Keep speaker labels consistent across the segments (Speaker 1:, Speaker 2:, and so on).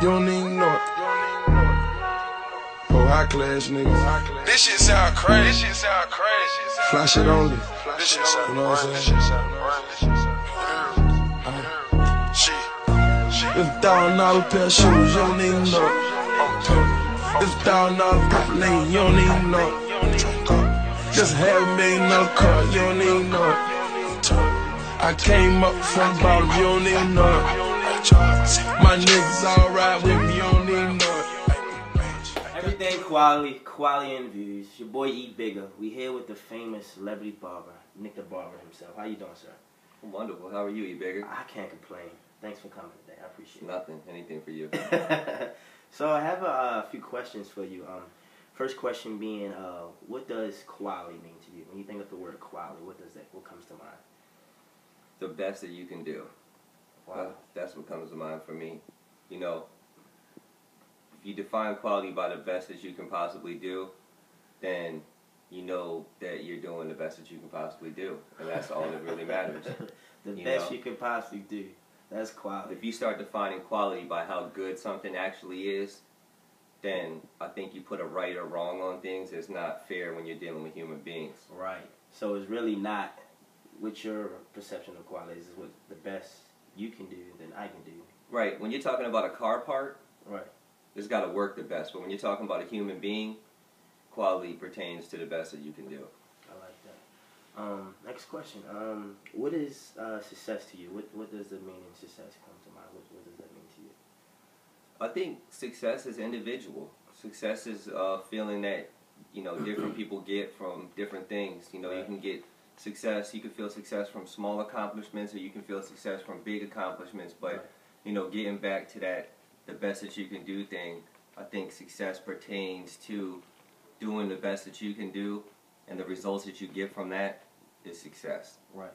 Speaker 1: You don't even know it. Oh, high class niggas.
Speaker 2: This shit sound crazy. This shit sound crazy.
Speaker 1: Fly shit only.
Speaker 2: This shit sound
Speaker 1: You know what I'm
Speaker 2: This
Speaker 1: saying?
Speaker 2: shit sound She, she.
Speaker 1: It's a thousand dollar pair of shoes, you don't even know it. It's a thousand dollar of lean, you don't even know it. Just half a million dollar car, you don't even know it. I came up from bottom, you don't even know it. My niggas alright with me, you don't even know.
Speaker 3: Everything quality, quality interviews. Your boy Eat Bigger. We here with the famous celebrity barber, Nick Da Barber himself. How you doing, sir?
Speaker 4: Wonderful. How are you, E Bigger?
Speaker 3: I can't complain. Thanks for coming today. I appreciate
Speaker 4: Nothing. Anything for you.
Speaker 3: so I have a uh, few questions for you. Um, first question being, uh, what does quality mean to you? When you think of the word quality, what does that? What comes to mind?
Speaker 4: the best that you can do.
Speaker 3: Wow.
Speaker 4: That's what comes to mind for me. You know, if you define quality by the best that you can possibly do, then you know that you're doing the best that you can possibly do, and that's all that really matters.
Speaker 3: the
Speaker 4: You
Speaker 3: best
Speaker 4: know.
Speaker 3: you can possibly do. That's quality.
Speaker 4: If you start defining quality by how good something actually is, then I think you put a right or wrong on things. It's not fair when you're dealing with human beings.
Speaker 3: Right. So it's really not what your perception of quality is. Is what the best you can do than I can do.
Speaker 4: Right. When you're talking about a car part,
Speaker 3: Right.
Speaker 4: it's got to work the best. But when you're talking about a human being, quality pertains to the best that you can do.
Speaker 3: I like that. Um, next question. Um, what is uh, success to you? What What does the meaning success come to mind? What What does that mean to you?
Speaker 4: I think success is individual. Success is uh, feeling that you know different people get from different things. You know, you can get success. You can feel success from small accomplishments, or you can feel success from big accomplishments. But
Speaker 3: Right.
Speaker 4: you know, getting back to that, the best that you can do thing. I think success pertains to doing the best that you can do, and the results that you get from that is success.
Speaker 3: Right.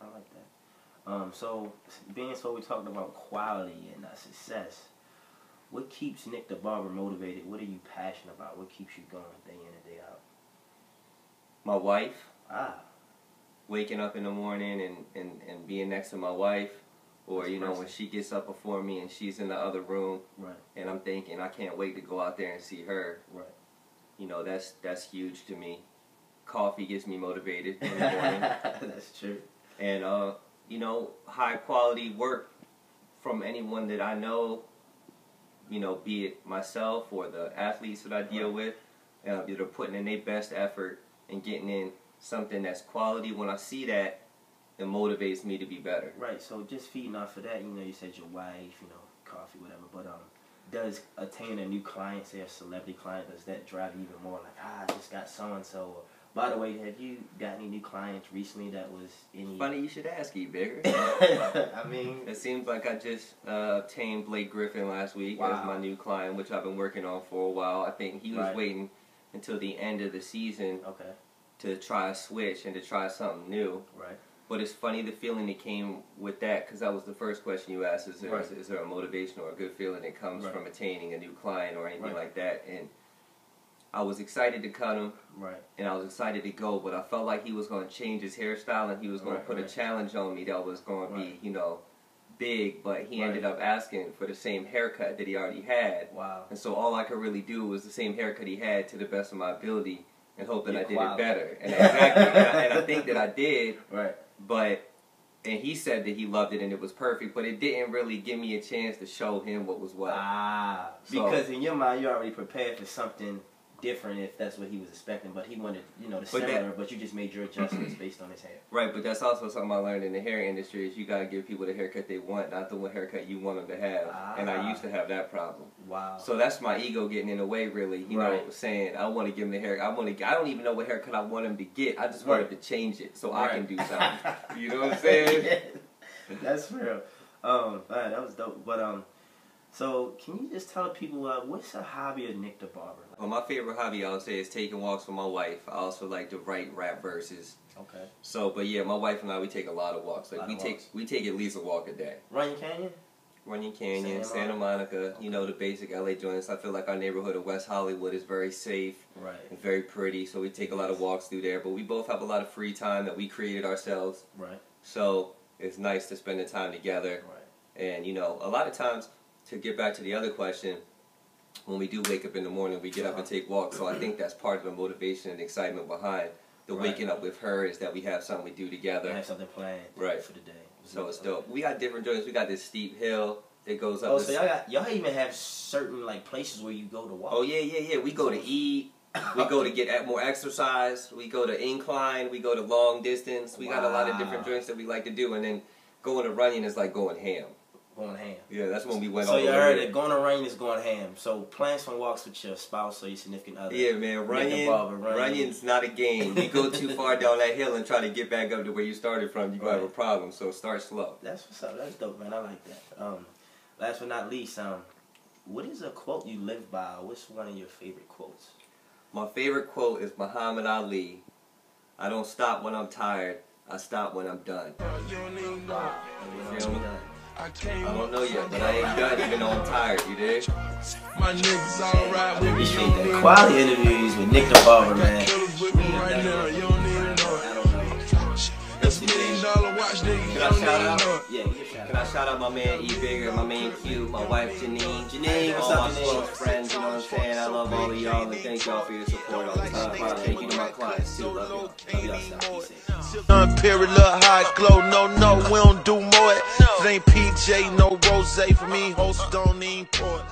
Speaker 3: I like that. Um, so being so we talked about quality and uh, success. What keeps Nick Da Barber motivated? What are you passionate about? What keeps you going day in and day out?
Speaker 4: My wife,
Speaker 3: Ah,
Speaker 4: waking up in the morning and, and, and being next to my wife, or
Speaker 3: That's
Speaker 4: you know when she gets up before me and she's in the other room,
Speaker 3: right,
Speaker 4: and I'm thinking I can't wait to go out there and see her.
Speaker 3: right.
Speaker 4: You know that's that's huge to me. Coffee gets me motivated in the morning,
Speaker 3: That's true.
Speaker 4: and uh, you know high quality work from anyone that I know. You know, be it myself or the athletes that I deal
Speaker 3: Right.
Speaker 4: with, uh, that are putting in their best effort and getting in something that's quality. When I see that, it motivates me to be better.
Speaker 3: Right. So just feeding off of that, you know, you said your wife, you know, coffee, whatever. But um, does attaining a new client, say a celebrity client, does that drive you even more? Like, ah, I just got so and so. By the way, have you got any new clients recently that was any?
Speaker 4: Funny you should ask, E bigger.
Speaker 3: I mean,
Speaker 4: It seems like I just uh, obtained Blake Griffin last week
Speaker 3: Wow.
Speaker 4: as my new client, which I've been working on for a while. I think he was
Speaker 3: Right.
Speaker 4: waiting until the end of the season
Speaker 3: okay,
Speaker 4: to try a switch and to try something new.
Speaker 3: right,
Speaker 4: But it's funny the feeling that came with that because that was the first question you asked: Is there
Speaker 3: Right.
Speaker 4: is there a motivation or a good feeling that comes
Speaker 3: Right.
Speaker 4: from attaining a new client or anything
Speaker 3: Right.
Speaker 4: like that? And I was excited to cut him
Speaker 3: right,
Speaker 4: and I was excited to go, but I felt like he was going to change his hairstyle and he was going to put a challenge on me that was going to be, you know, big. But he ended up asking for the same haircut that he already had,
Speaker 3: wow,
Speaker 4: and so all I could really do was the same haircut he had to the best of my ability and hope that I did
Speaker 3: quality.
Speaker 4: it better. And exactly, and, I, and I think that I did,
Speaker 3: right,
Speaker 4: but. And he said that he loved it and it was perfect, but it didn't really give me a chance to show him what was what.
Speaker 3: ah,
Speaker 4: So-
Speaker 3: because in your mind you're already prepared for something different if that's what he was expecting. But he wanted, you know, the
Speaker 4: But that-
Speaker 3: similar, but you just made your adjustments based on his hair.
Speaker 4: Right, but that's also something I learned in the hair industry is you gotta give people the haircut they want, not the one haircut you want them to have. And I
Speaker 3: Ah.
Speaker 4: used to have that problem.
Speaker 3: Wow.
Speaker 4: So that's my ego getting in the way, really. You know,
Speaker 3: Right.
Speaker 4: saying I want to give him the hair. I want to. I don't even know what haircut I want him to get. I just wanted
Speaker 3: Right.
Speaker 4: to change it so I can do something. you know what I'm saying?
Speaker 3: That's real. Um, man, that was dope. But um, so can you just tell people uh, what's a hobby of Nick Da Barber?
Speaker 4: Well, my favorite hobby I would say is taking walks with my wife. I also like to write rap verses.
Speaker 3: Okay.
Speaker 4: So, but yeah, my wife and I we take a lot of walks. Like we take
Speaker 3: walks.
Speaker 4: we take at least a walk a day.
Speaker 3: Runyon Canyon.
Speaker 4: Runyon Canyon,
Speaker 3: Santa
Speaker 4: Santa Monica, you know, the basic LA joints. I feel like our neighborhood of West Hollywood is very safe
Speaker 3: Right.
Speaker 4: and very pretty, so we take a lot of walks through there. But we both have a lot of free time that we created ourselves,
Speaker 3: Right.
Speaker 4: so it's nice to spend the time together.
Speaker 3: Right.
Speaker 4: And, you know, a lot of times to get back to the other question, when we do wake up in the morning, we get up and uh-huh. take walks. So I think that's part of the motivation and excitement behind the
Speaker 3: Right.
Speaker 4: waking up with her is that we have something we do together.
Speaker 3: have something planned
Speaker 4: Right.
Speaker 3: for the day.
Speaker 4: So it's dope. We got different joints. We got this steep hill that goes up.
Speaker 3: Oh, so y'all got y'all even have certain like places where you go to walk.
Speaker 4: oh yeah, yeah, yeah. We go to eat. We go to get at more exercise. We go to incline. We go to long distance. We got a lot of different joints that we like to do. And then going to running is like going ham.
Speaker 3: Going ham.
Speaker 4: Yeah, that's when we went
Speaker 3: So you heard it. Going to rain is going ham. So plan some walks with your spouse or your significant other.
Speaker 4: Yeah, man, running, running's not a game. You go too far down that hill and try to get back up to where you started from, you gonna have a problem. So start slow.
Speaker 3: That's what's up. That's dope, man. I like that. Um, last but not least, um, what is a quote you live by? What's one of your favorite quotes?
Speaker 4: My favorite quote is Muhammad Ali. I don't stop when I'm tired. I stop when I'm done.
Speaker 1: You don't even know.
Speaker 3: And when
Speaker 4: Feel
Speaker 3: I'm
Speaker 4: me?
Speaker 3: done.
Speaker 1: I
Speaker 4: don't know yet, but I ain't done even though I'm tired. You dig?
Speaker 1: My niggas all right with me. You
Speaker 3: Appreciate
Speaker 1: don't
Speaker 3: that. Quality interviews with Nick Da Barber, man.
Speaker 1: Watch, nigga. You
Speaker 4: Can I shout out?
Speaker 1: know.
Speaker 3: Yeah,
Speaker 4: Can I shout out my man E Bigger, my man Q, my wife Janine,
Speaker 3: Janine, what's
Speaker 4: all
Speaker 3: up,
Speaker 4: my
Speaker 3: Janine?
Speaker 4: close friends, you know what I'm saying? I love all of y'all and thank y'all for your support all the time. Thank you to my clients too, love y'all.
Speaker 3: Love y'all, stop. Be safe.
Speaker 1: Done period, look how it glow. No, no, we don't do more. It ain't PJ, no rose for me. Host don't even pour it.